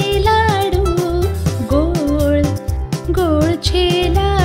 लाडू गोळ गोळेला